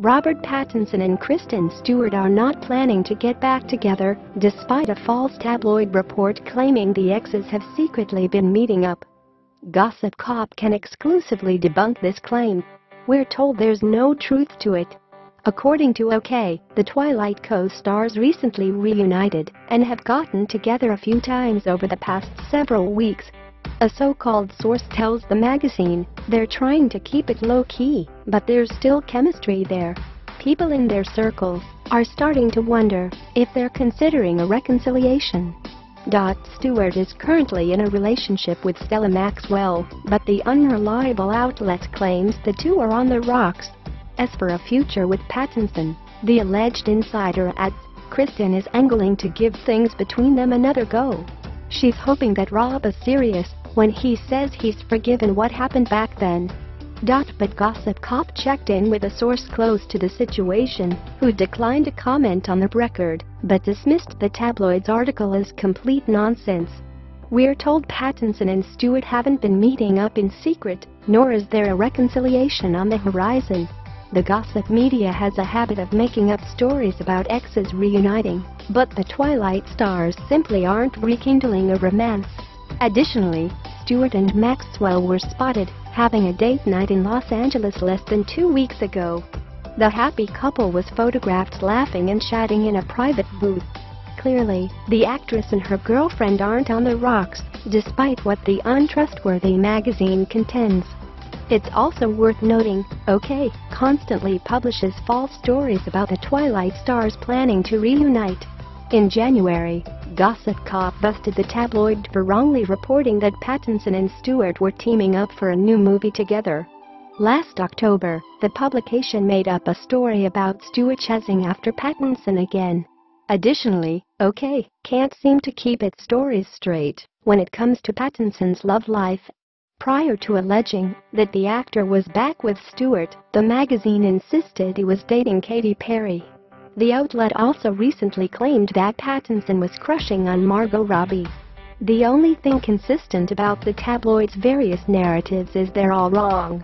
Robert Pattinson and Kristen Stewart are not planning to get back together, despite a false tabloid report claiming the exes have secretly been meeting up. Gossip Cop can exclusively debunk this claim. We're told there's no truth to it. According to OK, the Twilight co-stars recently reunited and have gotten together a few times over the past several weeks. A so-called source tells the magazine they're trying to keep it low-key, but there's still chemistry there. People in their circles are starting to wonder if they're considering a reconciliation. Dot Stewart is currently in a relationship with Stella Maxwell, but the unreliable outlet claims the two are on the rocks. As for a future with Pattinson, the alleged insider adds, Kristen is angling to give things between them another go. She's hoping that Rob is serious when he says he's forgiven what happened back then. But Gossip Cop checked in with a source close to the situation, who declined to comment on the record, but dismissed the tabloid's article as complete nonsense. We're told Pattinson and Stewart haven't been meeting up in secret, nor is there a reconciliation on the horizon. The gossip media has a habit of making up stories about exes reuniting, but the Twilight stars simply aren't rekindling a romance. Additionally, Stewart and Maxwell were spotted having a date night in Los Angeles less than two weeks ago. The happy couple was photographed laughing and chatting in a private booth. Clearly, the actress and her girlfriend aren't on the rocks, despite what the untrustworthy magazine contends. It's also worth noting, OK constantly publishes false stories about the Twilight stars planning to reunite. In January, Gossip Cop busted the tabloid for wrongly reporting that Pattinson and Stewart were teaming up for a new movie together. Last October, the publication made up a story about Stewart chasing after Pattinson again. Additionally, OK can't seem to keep its stories straight when it comes to Pattinson's love life. Prior to alleging that the actor was back with Stewart, the magazine insisted he was dating Katy Perry. The outlet also recently claimed that Pattinson was crushing on Margot Robbie. The only thing consistent about the tabloid's various narratives is they're all wrong.